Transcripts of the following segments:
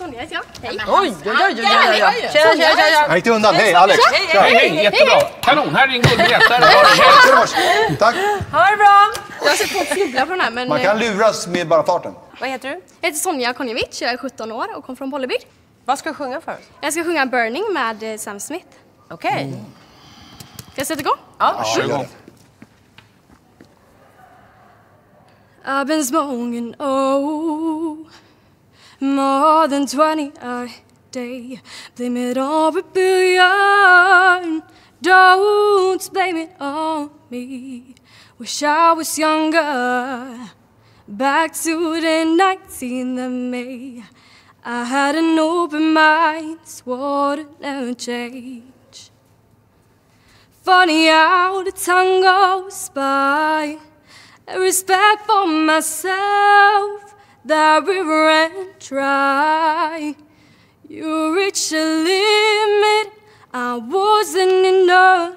Oj, oj, oj, oj, oj. Tjena, tjena, tjena. Gick undan. Hej Alex! Tja. Hej, hej, jättebra. Kanon, här är din guldbiljett. Tack. Ha det bra. Jag har sett folk snubbla på den här men... Man kan luras med bara farten. Vad heter du? Jag heter Sonja Konjevic, jag är 17 år och kommer från Bollebygd. Vad ska du sjunga för oss? Jag ska sjunga Burning med eh, Sam Smith. Okej. Ska jag sätta igång? Ja. Gör det. I've been smoking, oh, more than 20 a day. Blame it on rebellion. Don't blame it on me. Wish I was younger. Back to the 19th of May. I had an open mind, swore to never change. Funny how the tongue goes by. Respect for myself, that river and dry. You reached a limit, I wasn't enough.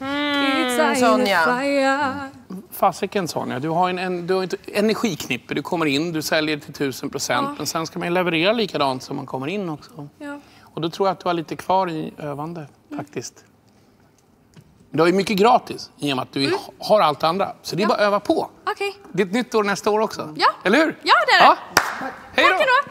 It's like Sonja. Fasiken Sonja, du har en, en, du har ett energiknippe. Du kommer in, du säljer till tusen procent. Men sen ska man leverera likadant som man kommer in också. Ja. Och då tror jag att du har lite kvar i övande faktiskt. Du har ju mycket gratis i och med att du har allt andra. Så det är bara att öva på. Okej. Det är ett nytt år nästa år också. Ja. Eller hur? Ja, det är det. Ändå. Hej då.